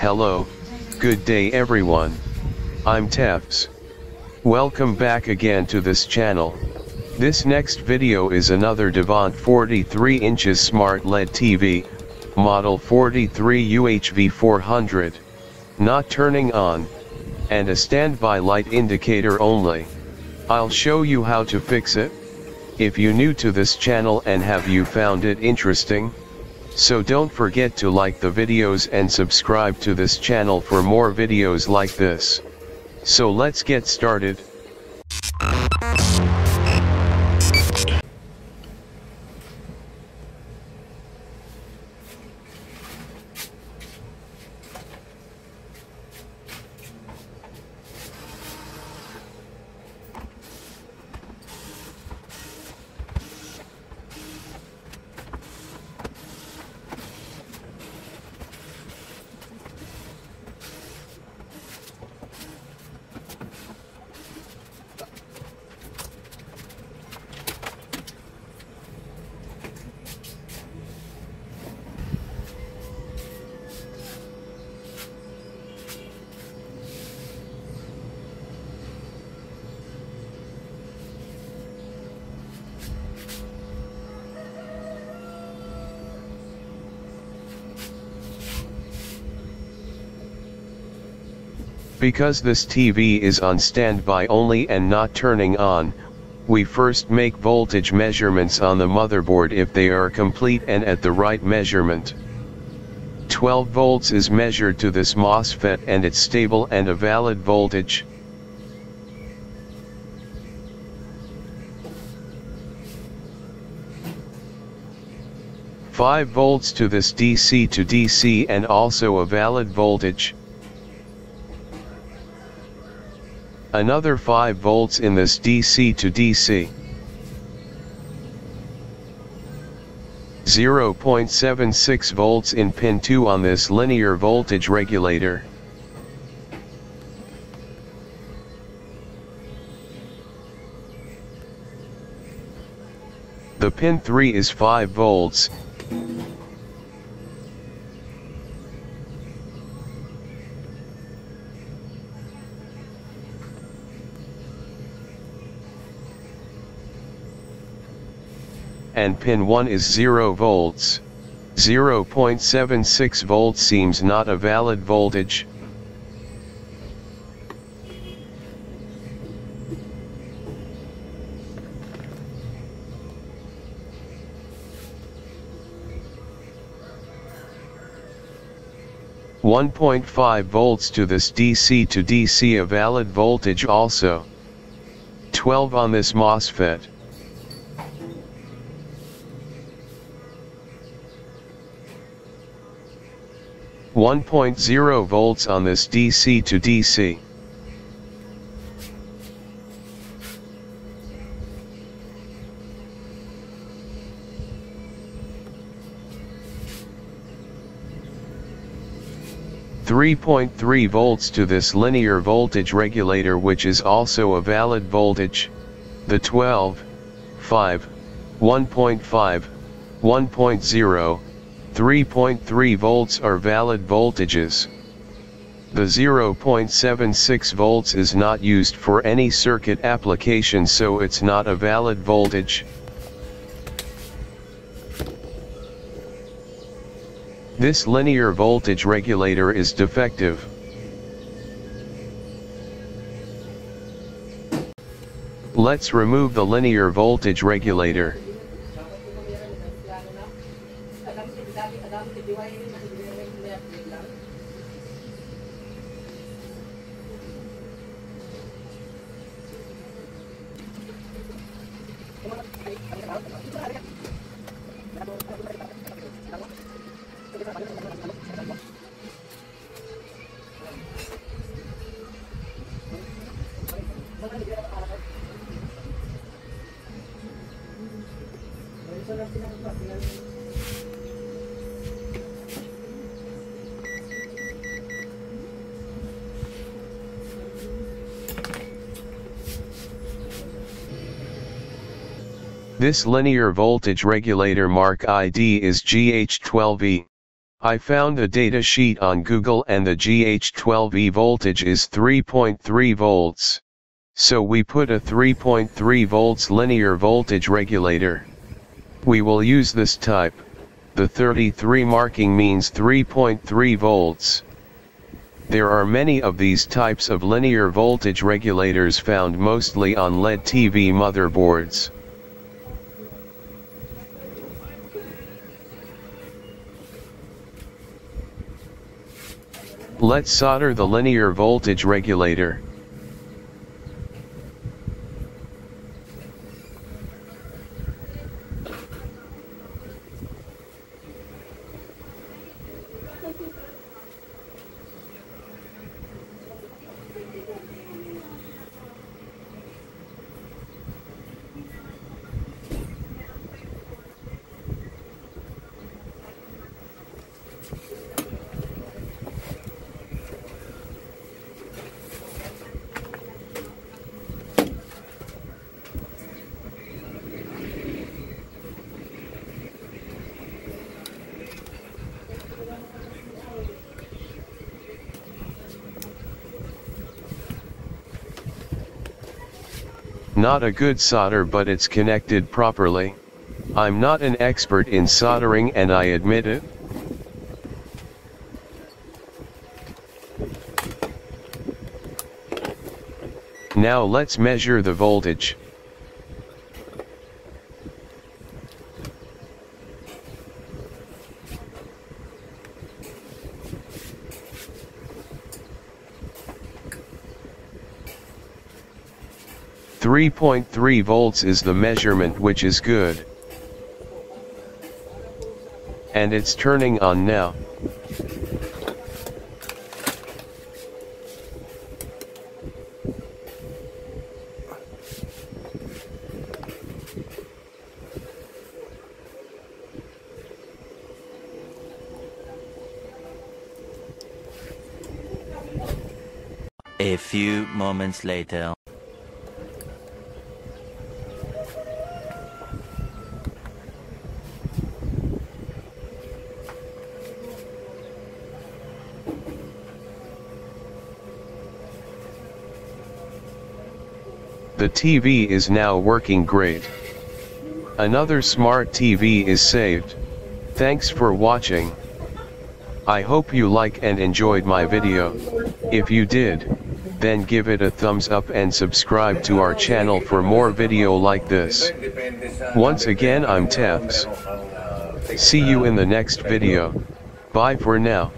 Hello, good day everyone. I'm Tevz. Welcome back again to this channel. This next video is another Devant 43 inches smart LED TV, model 43 UHV 400. Not turning on, and a standby light indicator only. I'll show you how to fix it. If you new to this channel and have you found it interesting? So don't forget to like the videos and subscribe to this channel for more videos like this. So let's get started. Because this TV is on standby only and not turning on, we first make voltage measurements on the motherboard if they are complete and at the right measurement. 12 volts is measured to this MOSFET and it's stable and a valid voltage. Five volts to this DC to DC and also a valid voltage. Another 5 volts in this DC to DC. 0.76 volts in pin 2 on this linear voltage regulator. The pin 3 is 5 volts, and pin 1 is 0 volts. 0.76 volts seems not a valid voltage. One point five volts to this DC to DC a valid voltage also. 12 on this MOSFET. 1.0 volts on this DC to DC. Three point three volts to this linear voltage regulator which is also a valid voltage, the 12, 5, 1.5, 1.0, 3.3 volts are valid voltages. The 0.76 volts is not used for any circuit application so it's not a valid voltage. This linear voltage regulator is defective. Let's remove the linear voltage regulator. This linear voltage regulator mark ID is GH12E. I found a data sheet on Google and the GH12E voltage is 3.3 volts. So we put a 3.3 volts linear voltage regulator. We will use this type. The 33 marking means 3.3 volts. There are many of these types of linear voltage regulators found mostly on LED TV motherboards. Let's solder the linear voltage regulator. Not a good solder but it's connected properly. I'm not an expert in soldering and I admit it. Now let's measure the voltage. 3.3 volts is the measurement which is good. And it's turning on now. A few moments later. The TV is now working great. Another smart TV is saved. Thanks for watching. I hope you like and enjoyed my video. If you did, then give it a thumbs up and subscribe to our channel for more video like this. Once again I'm Tevz. See you in the next video. Bye for now.